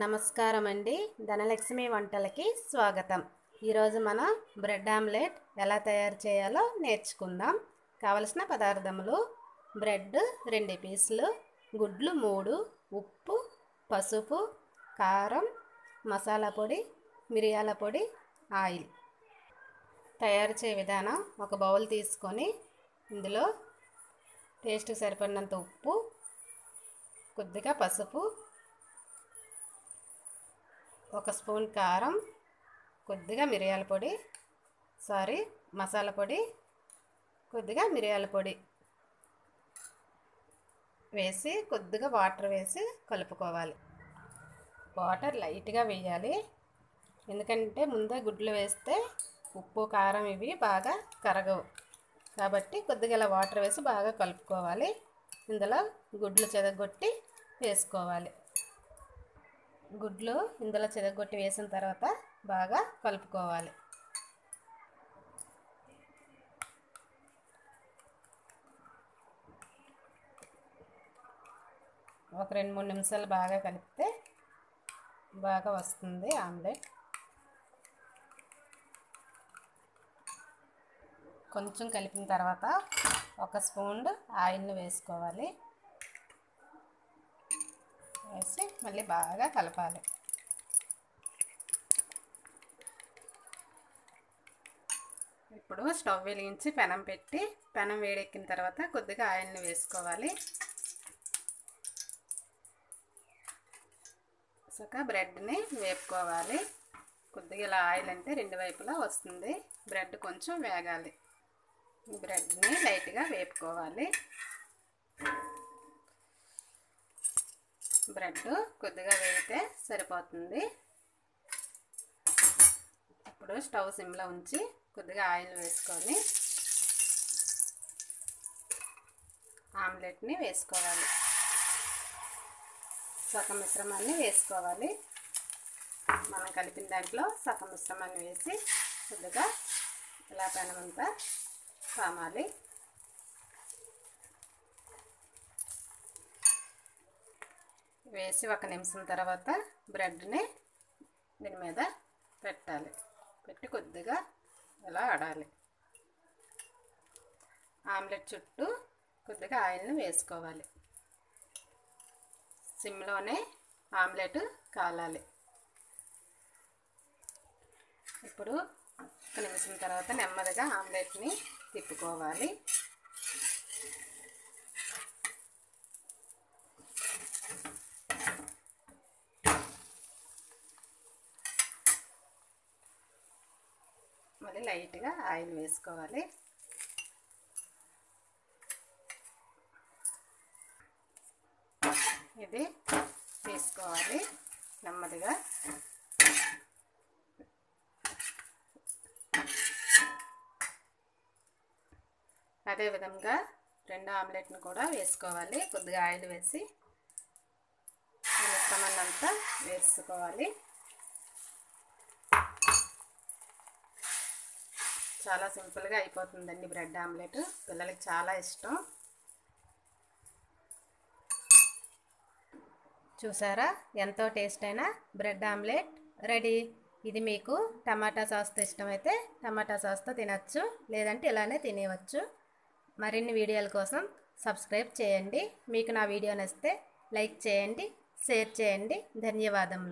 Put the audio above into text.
నమస్కారం అండి ధనలక్ష్మి వంటలకి స్వాగతం. ఈరోజు మనం బ్రెడ్ ఆమ్లెట్ ఎలా తయారు చేయాలో నేర్చుకుందాం. కావలసిన పదార్థములు బ్రెడ్ రెండు పీసులు గుడ్లు మూడు ఉప్పు పసుపు కారం మసాలా పొడి మిరియాల పొడి ఆయిల్. తయారు చేయ విధానం ఒక బౌల్ తీసుకొని ఇందులో టేస్ట్ సరిపడినంత ఉప్పు కొద్దిగా పసుపు ఒక స్పూన్ కారం కొద్దిగా మిరియాల పొడి సారీ మసాలా పొడి కొద్దిగా మిరియాల పొడి వేసి కొద్దిగా వాటర్ వేసి కలుపుకోవాలి. వాటర్ లైట్గా వేయాలి. ఎందుకంటే ముందే గుడ్లు వేస్తే ఉప్పు కారం ఇవి బాగా కరగవు. కాబట్టి కొద్దిగా ఇలా వాటర్ వేసి బాగా కలుపుకోవాలి. ఇందులో గుడ్లు చెదగొట్టి వేసుకోవాలి. గుడ్లు ఇందులో చెదగొట్టి వేసిన తర్వాత బాగా కలుపుకోవాలి. ఒక రెండు మూడు నిమిషాలు బాగా కలిపితే బాగా వస్తుంది ఆమ్లెట్. కొంచెం కలిపిన తర్వాత ఒక స్పూన్ ఆయిల్ని వేసుకోవాలి. వేసి మళ్ళీ బాగా కలపాలి. ఇప్పుడు స్టవ్ వెలిగించి పెనం పెట్టి పెనం వేడెక్కిన తర్వాత కొద్దిగా ఆయిల్ని వేసుకోవాలి. సక బ్రెడ్ని వేపుకోవాలి. కొద్దిగా ఇలా ఆయిల్ అంటే రెండు వైపులా వస్తుంది. బ్రెడ్ కొంచెం వేగాలి. బ్రెడ్ని లైట్గా వేపుకోవాలి. బ్రెడ్ కొద్దిగా వేగితే సరిపోతుంది. ఇప్పుడు స్టవ్ సిమ్లో ఉంచి కొద్దిగా ఆయిల్ వేసుకొని ఆమ్లెట్ని వేసుకోవాలి. సగం మిశ్రమాన్ని వేసుకోవాలి. మనం కలిపిన దాంట్లో సగం మిశ్రమాన్ని వేసి కొద్దిగా ఇలా పెనమంతా కామాలి. వేసి ఒక నిమిషం తర్వాత బ్రెడ్ని దీని మీద పెట్టాలి. పెట్టి కొద్దిగా ఇలా ఆడాలి. ఆమ్లెట్ చుట్టూ కొద్దిగా ఆయిల్ని వేసుకోవాలి. సిమ్లోనే ఆమ్లెట్ కాలాలి. ఇప్పుడు ఒక నిమిషం తర్వాత నెమ్మదిగా ఆమ్లెట్ని తిప్పుకోవాలి. వేసుకోవాలి లైట్గా ఆయిల్ వేసుకోవాలి. ఇది తీసుకోవాలి నెమ్మదిగా. అదేవిధంగా రెండు ఆమ్లెట్ను కూడా వేసుకోవాలి. కొద్దిగా ఆయిల్ వేసి మిశ్రమాన్నంతా వేసుకోవాలి. చాలా సింపుల్గా అయిపోతుందండి బ్రెడ్ ఆమ్లెట్. పిల్లలకి చాలా ఇష్టం. చూసారా? ఎంతో టేస్ట్ అయిన బ్రెడ్ ఆమ్లెట్. రెడీ. ఇది మీకు టమాటా సాస్తో ఇష్టమైతే టమాటా సాస్తో తినచ్చు లేదంటే ఇలానే తినేవచ్చు మరిన్ని వీడియోల కోసం సబ్స్క్రైబ్ చేయండి. మీకు నా వీడియో నచ్చితే లైక్ చేయండి షేర్ చేయండి. ధన్యవాదములు.